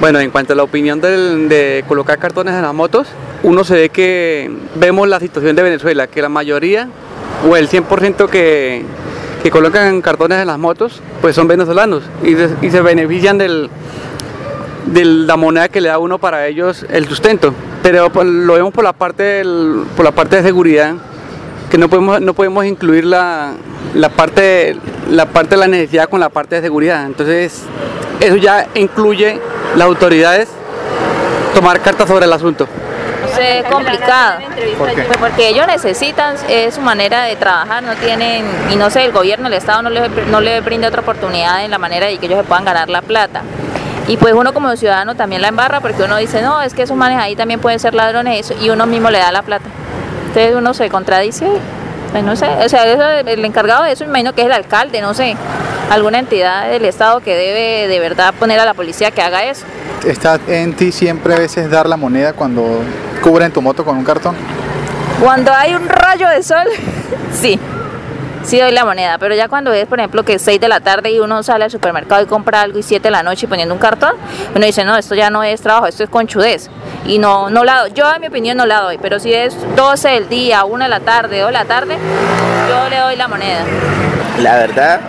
Bueno, en cuanto a la opinión de colocar cartones en las motos, uno se ve que vemos la situación de Venezuela, que la mayoría o el 100% que, que colocan cartones en las motos, pues son venezolanos y, se benefician del, de la moneda que le da uno para ellos el sustento. Pero lo vemos por la parte del- por la parte de seguridad, que no podemos, no podemos incluir la, la parte, la parte de la necesidad con la parte de seguridad. Entonces, eso ya incluye las autoridades tomar cartas sobre el asunto. Es complicado. ¿Por qué? Pues porque ellos necesitan es su manera de trabajar, no tienen, y no sé, el gobierno, el Estado no les, no les brinda otra oportunidad en la manera de que ellos se puedan ganar la plata. Y pues uno como ciudadano también la embarra porque uno dice, no, es que esos manes ahí también pueden ser ladrones eso, y uno mismo le da la plata. Entonces uno se contradice, pues no sé, o sea, eso, el encargado de eso imagino que es el alcalde, no sé, alguna entidad del Estado que debe de verdad poner a la policía que haga eso. ¿Está en ti siempre a veces dar la moneda cuando cubren tu moto con un cartón? Cuando hay un rayo de sol, sí, sí doy la moneda, pero ya cuando es, por ejemplo, que es 6 de la tarde y uno sale al supermercado y compra algo y 7 de la noche y poniendo un cartón, uno dice, no, esto ya no es trabajo, esto es conchudez. Y no, no la doy. Yo, en mi opinión, no la doy, pero si es 12 del día, 1 de la tarde, 2 de la tarde, yo le doy la moneda. La verdad,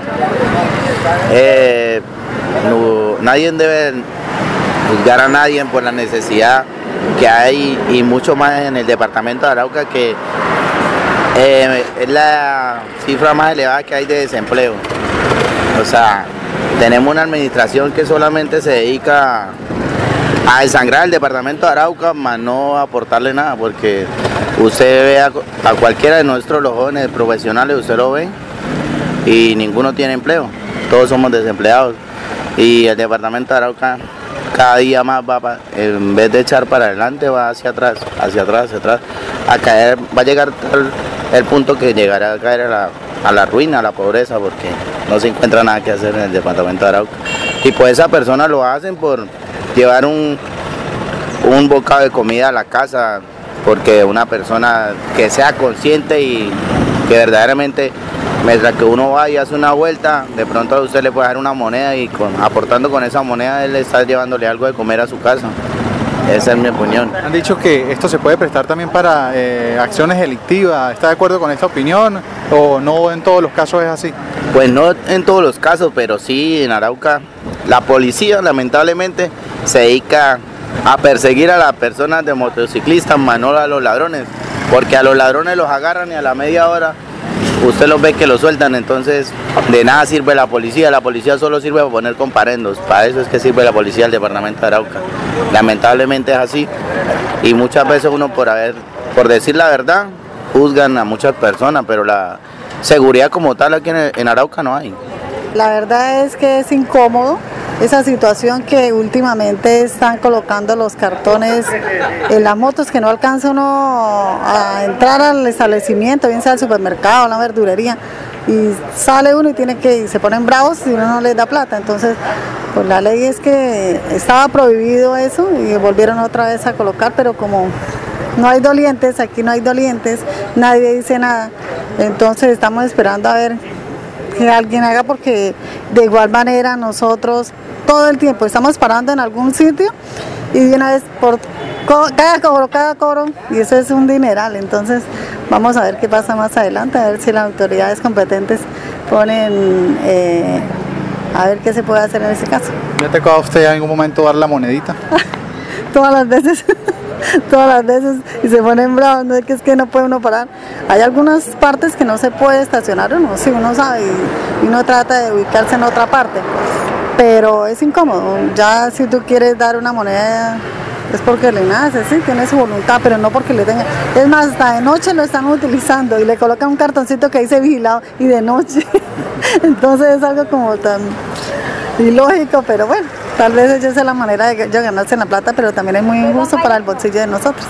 eh, nadie debe juzgar a nadie por la necesidad que hay y mucho más en el departamento de Arauca que eh, es la cifra más elevada que hay de desempleo. O sea, tenemos una administración que solamente se dedica a desangrar el departamento de Arauca, más no aportarle nada, porque usted ve a, a cualquiera de nuestros los jóvenes profesionales, usted lo ve, y ninguno tiene empleo, todos somos desempleados. Y el departamento de Arauca cada día más va, pa- en vez de echar para adelante, va hacia atrás, hacia atrás, hacia atrás, a caer, va a llegar el punto que llegará a caer a la, a la ruina, a la pobreza, porque no se encuentra nada que hacer en el departamento de Arauca. Y pues esa persona lo hacen por llevar un, un bocado de comida a la casa, porque una persona que sea consciente y que verdaderamente, mientras que uno va y hace una vuelta, de pronto a usted le puede dar una moneda y con- aportando con esa moneda él está llevándole algo de comer a su casa. Esa es mi opinión. Han dicho que esto se puede prestar también para eh, acciones delictivas. ¿Está de acuerdo con esta opinión o no en todos los casos es así? Pues no en todos los casos, pero sí en Arauca la policía lamentablemente se dedica a perseguir a las personas de motociclistas, más no a los ladrones, porque a los ladrones los agarran y a la media hora usted los ve que los sueltan, entonces de nada sirve la policía, la policía solo sirve para poner comparendos, para eso es que sirve la policía del departamento de Arauca. Lamentablemente es así y muchas veces uno por haber, por decir la verdad, juzgan a muchas personas, pero la seguridad como tal aquí en, en Arauca no hay. La verdad es que es incómodo esa situación que últimamente están colocando los cartones en las motos que no alcanza uno a entrar al establecimiento, bien sea al supermercado, a la verdulería, y sale uno y tiene que, y se ponen bravos y uno no les da plata. Entonces, pues la ley es que estaba prohibido eso y volvieron otra vez a colocar, pero como no hay dolientes, aquí no hay dolientes, nadie dice nada. Entonces estamos esperando a ver que alguien haga porque de igual manera nosotros todo el tiempo estamos parando en algún sitio y de una vez por cada cobro, cada cobro, y eso es un dineral, entonces vamos a ver qué pasa más adelante, a ver si las autoridades competentes ponen eh, a ver qué se puede hacer en ese caso. ¿Le ha tocado a usted en algún momento dar la monedita? todas las veces, todas las veces, y se ponen bravos, no es que es que no puede uno parar. Hay algunas partes que no se puede estacionar uno, si uno sabe, y, uno trata de ubicarse en otra parte, pero es incómodo. Ya si tú quieres dar una moneda, es porque le nace, sí, tiene su voluntad, pero no porque le tenga. Es más, hasta de noche lo están utilizando y le colocan un cartoncito que dice vigilado y de noche. Entonces es algo como tan ilógico, pero bueno, tal vez esa es la manera de ellos ganarse la plata, pero también es muy injusto para el bolsillo de nosotros.